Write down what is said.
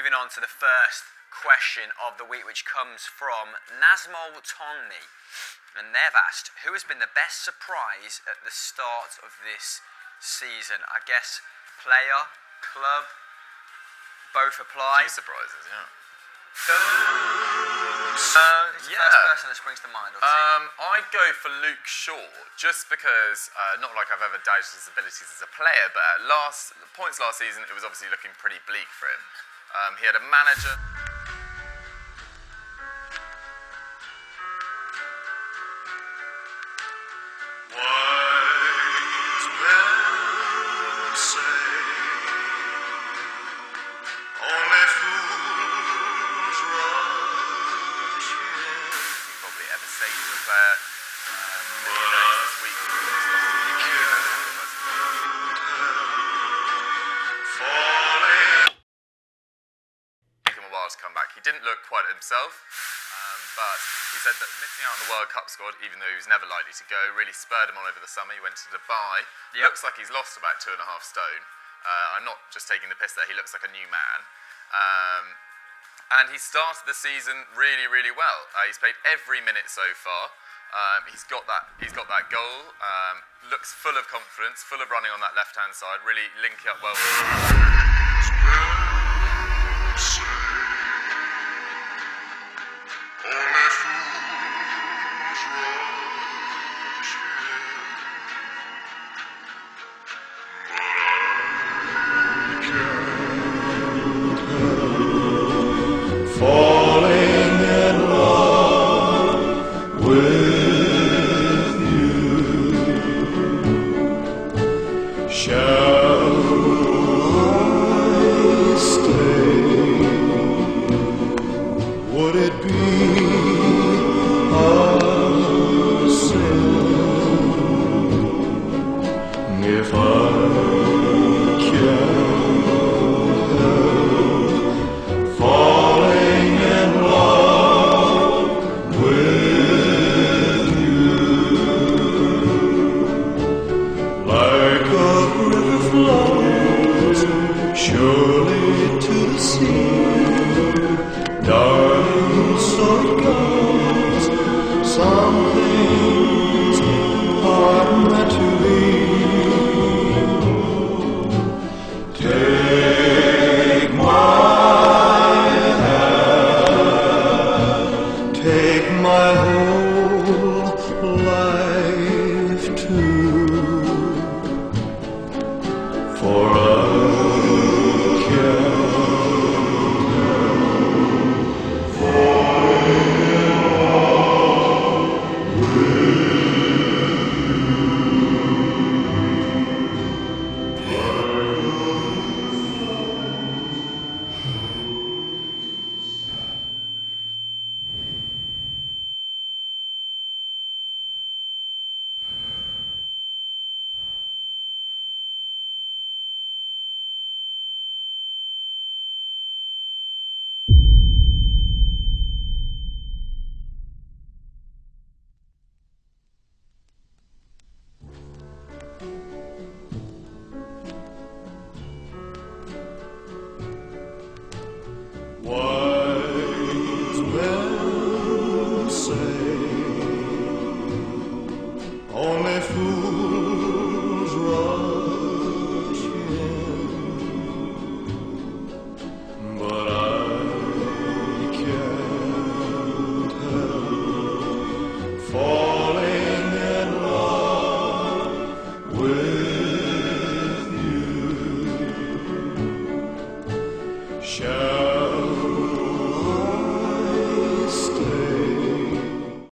moving on to the first question of the week, which comes from Nazmol Tonni. And they've asked, who has been the best surprise at the start of this season? I guess player, club, both apply. Few surprises, yeah. Uh, Yeah. first person that springs to mind. Um, I'd go for Luke Shaw, just because, uh, not like I've ever doubted his abilities as a player, but at last points last season, it was obviously looking pretty bleak for him. Um, he had a manager. He didn't look quite himself, um, but he said that missing out on the World Cup squad, even though he was never likely to go, really spurred him on over the summer. He went to Dubai. Yep. Looks like he's lost about two and a half stone. Uh, I'm not just taking the piss there. He looks like a new man. Um, and he started the season really, really well. Uh, he's played every minute so far. Um, he's got that. He's got that goal. Um, looks full of confidence, full of running on that left-hand side. Really linking up well. Shall I stay? Would it be a sin if I surely Shall